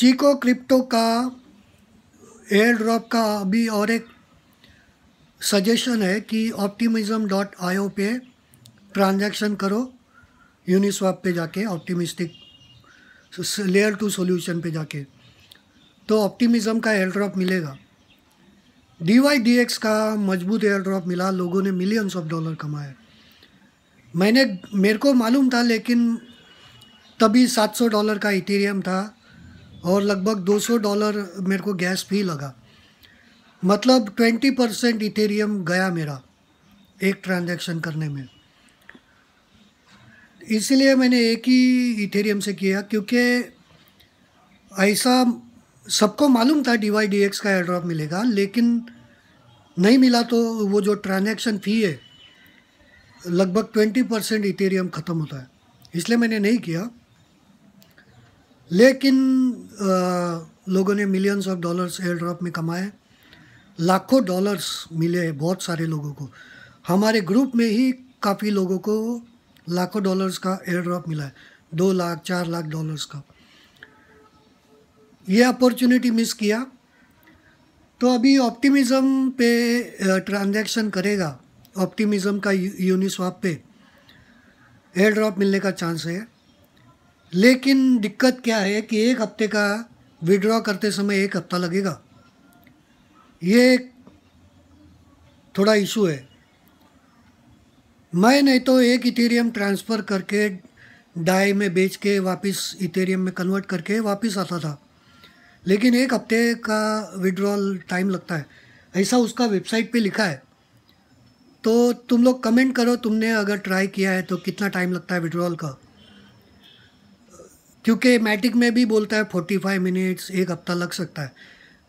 Chikoo crypto का air drop का अभी और एक सजेशन है कि ऑप्टिमिज्म डॉट आयो पे ट्रांजैक्शन करो यूनिस्वाप पे जाके ऑप्टिमिस्टिक लेयर टू सॉल्यूशन पे जाके। तो ऑप्टिमिज्म का एयर ड्रॉप मिलेगा। डी वाई डी एक्स का मज़बूत एयर ड्रॉप मिला, लोगों ने मिलियंस ऑफ़ डॉलर कमाए मैंने, मेरे को मालूम था, लेकिन तभी 700 डॉलर का इथेरियम था। और लगभग 200 डॉलर मेरे को गैस फ़ी लगा। मतलब 20 परसेंट इथेरियम गया मेरा एक ट्रांजैक्शन करने में। इसलिए मैंने एक ही इथेरियम से किया क्योंकि ऐसा सबको मालूम था डी वाई डी एक्स का एयर ड्रॉप मिलेगा, लेकिन नहीं मिला तो वो जो ट्रांजैक्शन फ़ी है, लगभग ट्वेंटी परसेंट इथेरियम ख़त्म होता है। इसलिए मैंने नहीं किया। लेकिन आ, लोगों ने millions of dollars air drop में कमाए। लाखों डॉलर्स मिले बहुत सारे लोगों को। हमारे ग्रुप में ही काफ़ी लोगों को लाखों डॉलर्स का एयर ड्रॉप मिला है। दो लाख चार लाख डॉलर्स का। ये अपॉर्चुनिटी मिस किया। तो अभी ऑप्टिमिज़म पे ट्रांजैक्शन करेगा। ऑप्टिमिज़म का यूनिस्वाप पे एयर ड्रॉप मिलने का चांस है। लेकिन दिक्कत क्या है कि एक हफ़्ते का विड्रॉ करते समय एक हफ़्ता लगेगा। ये थोड़ा इशू है। मैं नहीं तो एक इथेरियम ट्रांसफ़र करके डाई में बेच के वापस इथेरियम में कन्वर्ट करके वापस आता था। लेकिन एक हफ़्ते का विड्रॉल टाइम लगता है। ऐसा उसका वेबसाइट पे लिखा है। तो तुम लोग कमेंट करो, तुमने अगर ट्राई किया है तो कितना टाइम लगता है विड्रॉल का? क्योंकि मैटिक में भी बोलता है फोर्टी फाइव मिनट्स एक हफ़्ता लग सकता है,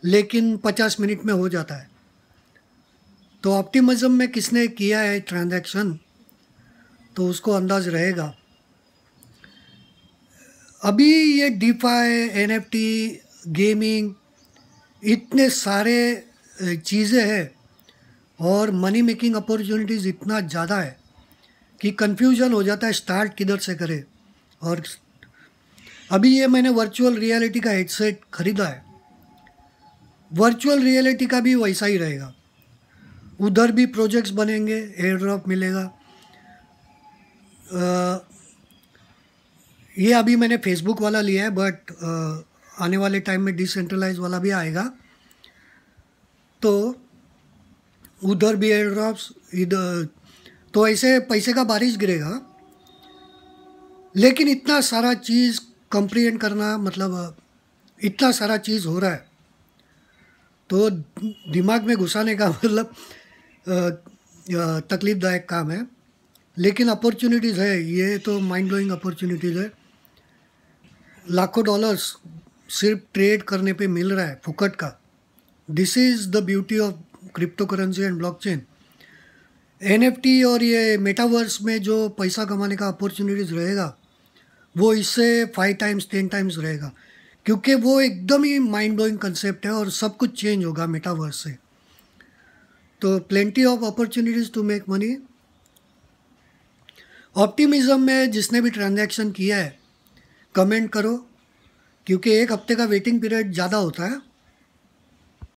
लेकिन पचास मिनट में हो जाता है। तो ऑप्टिमिज्म में किसने किया है ट्रांजैक्शन तो उसको अंदाज रहेगा। अभी ये DeFi N F T gaming इतने सारे चीज़ें हैं और मनी मेकिंग अपॉर्चुनिटीज़ इतना ज़्यादा है कि कंफ्यूजन हो जाता है स्टार्ट किधर से करे और अभी ये मैंने वर्चुअल रियलिटी का हेडसेट ख़रीदा है। वर्चुअल रियलिटी का भी वैसा ही रहेगा। उधर भी प्रोजेक्ट्स बनेंगे एयर ड्रॉप मिलेगा। आ, ये अभी मैंने फेसबुक वाला लिया है बट आने वाले टाइम में डिसेंट्रलाइज वाला भी आएगा। तो उधर भी एयर ड्रॉप्स इधर तो ऐसे पैसे का बारिश गिरेगा। लेकिन इतना सारा चीज़ कंप्रीहेंड करना मतलब इतना सारा चीज़ हो रहा है तो दिमाग में घुसाने का मतलब तकलीफ़दायक काम है। लेकिन अपॉर्चुनिटीज़ है, ये तो माइंड ब्लोइंग अपॉर्चुनिटीज़ है। लाखों डॉलर्स सिर्फ़ ट्रेड करने पे मिल रहा है, फुकट का। This is the beauty of crypto currency and blockchain NFT और ये मेटावर्स में जो पैसा कमाने का अपॉर्चुनिटीज़ रहेगा वो इससे फाइव टाइम्स टेन टाइम्स रहेगा। क्योंकि वो एकदम ही माइंड ब्लोइंग कंसेप्ट है और सब कुछ चेंज होगा मेटावर्स से। तो plenty of opportunities to make money optimism में जिसने भी ट्रांजैक्शन किया है कमेंट करो। क्योंकि एक हफ़्ते का वेटिंग पीरियड ज़्यादा होता है।